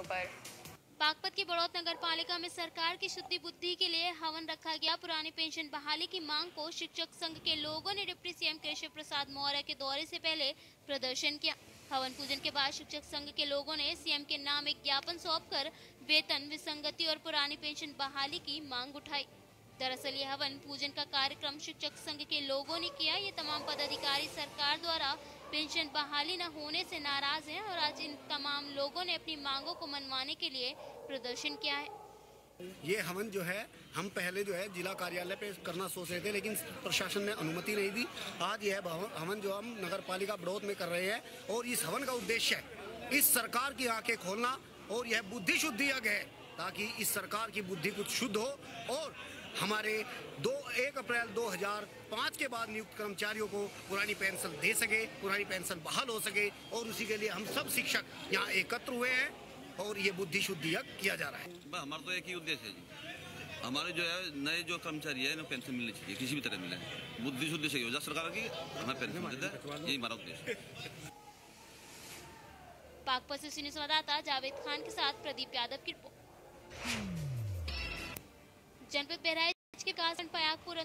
स्थानों पर। बागपत की बड़ौत नगर पालिका में सरकार की शुद्धि बुद्धि के लिए हवन रखा गया। पुरानी पेंशन बहाली की मांग को शिक्षक संघ के लोगों ने डिप्टी सीएम केशव प्रसाद मौर्य के दौरे से पहले प्रदर्शन किया। हवन पूजन के बाद शिक्षक संघ के लोगों ने सीएम के नाम एक ज्ञापन सौंप कर वेतन, विसंगति और पुरानी पेंशन बहाली की मांग उठाई। दरअसल ये हवन पूजन का कार्यक्रम शिक्षक संघ के लोगों ने किया। ये तमाम पदाधिकारी सरकार द्वारा पेंशन बहाली न होने से नाराज़ हैं और आज इन तमाम लोगों ने अपनी मांगों को मनवाने के लिए प्रदर्शन किया है। ये हवन जो है, हम पहले जो है जिला कार्यालय पे करना सोच रहे थे, लेकिन प्रशासन ने अनुमति नहीं दी। आज यह हवन जो हम नगर पालिका बड़ौत में कर रहे हैं और इस हवन का उद्देश्य है, इस सरकार की आँखें खोलना और यह बुद्धि शुद्धि यज्ञ है, ताकि इस सरकार की बुद्धि कुछ शुद्ध हो और हमारे दो एक अप्रैल 2005 के बाद नियुक्त कर्मचारियों को पुरानी पेंशन दे सके पुरानी पेंशन बहाल हो सके और उसी के लिए हम सब शिक्षक यहाँ एकत्र हुए हैं और ये बुद्धि शुद्धि यज्ञ किया जा रहा है। हमारा तो एक ही उद्देश्य है जी। हमारे जो है नए जो कर्मचारी है इन्हें पेंशन मिलनी चाहिए किसी भी तरह मिले। बुद्धि शुद्धि सही हो जाए सरकार की हमें पेंशन दे दे यही हमारा उद्देश्य है। बागपत से सीनियर संवाददाता जावेद खान के साथ प्रदीप यादव की रिपोर्ट। जनपद बहराइच के कासन पयागपुर